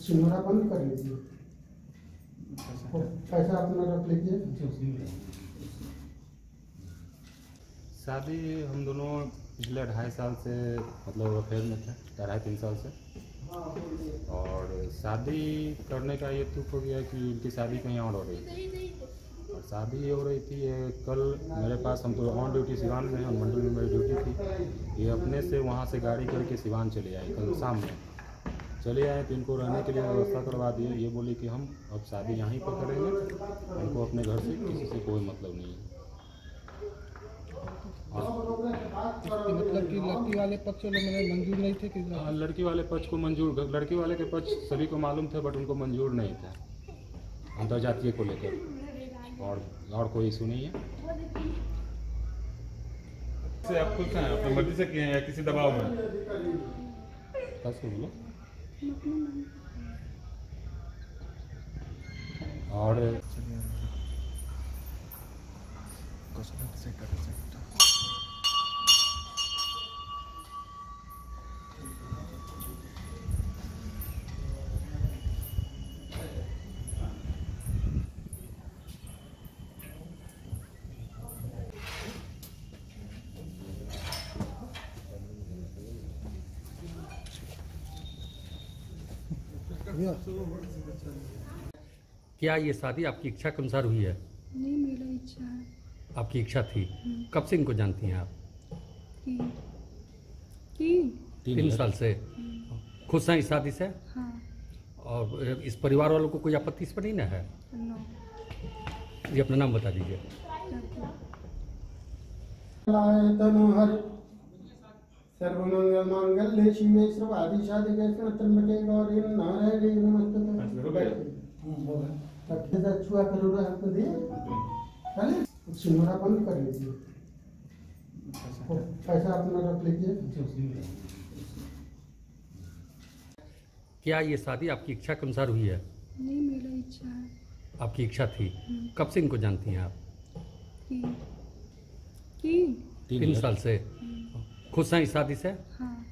सिंगड़ा बंद कर लीजिए। पैसा अपना रख लीजिए। शादी हम दोनों पिछले ढाई साल से मतलब अफेयर में थे अढ़ाई तीन साल से। और शादी करने का ये तुक हो गया कि उनकी शादी कहीं और हो रही थी और शादी ये हो रही थी ये कल मेरे पास हम तो ऑन ड्यूटी सिवान में हैं और मंडल में मेरी ड्यूटी थी। ये अपने से वहाँ से गाड़ी करके सिवान चले आए कल शाम में। चले आए तो इनको रहने के लिए व्यवस्था करवा दिए ये बोले कि हम अब शादी यहीं पर करेंगे। हमको अपने घर से किसी से कोई मतलब नहीं है। मतलब कि लड़की वाले पक्ष वाले मैंने मंजूर नहीं थे कि हाँ, लड़की वाले पक्ष को मंजूर। लड़की वाले के पक्ष सभी को मालूम थे बट उनको मंजूर नहीं था। अंतर्जातीय को लेकर। और और कोई इशू नहीं है। से आप खुश हैं? अपनी मर्ज़ी से किए हैं या किसी दबाव में? बस बोलो? और क्या ये शादी आपकी इच्छा के अनुसार हुई है? नहीं मेरा इच्छा है। आपकी इच्छा थी। कब से इनको जानती हैं आप? तीन। साल से। खुश हैं इस शादी से? हाँ। और इस परिवार वालों को कोई आपत्ति इस पर नहीं ना है? ये अपना नाम बता दीजिए। सर्वमंगल मांगल्ये शिवे सर्वादिशादिके त्र्यंबके गौरी नारायणी नमस्तुते तथ्यता छुआ आपको दिए चले सिंगड़ा बंद कर लीजिए पैसा अपना रख लीजिए क्या ये शादी आपकी इच्छा के अनुसार हुई है? नहीं मेरा इच्छा है। आपकी इच्छा थी। कब से इनको जानती हैं आप? कि तीन साल से। खुश हैं इस शादी से? हाँ।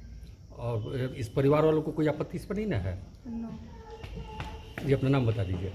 और इस परिवार वालों को कोई आपत्ति इस पर नहीं ना है? जी ये अपना नाम बता दीजिए।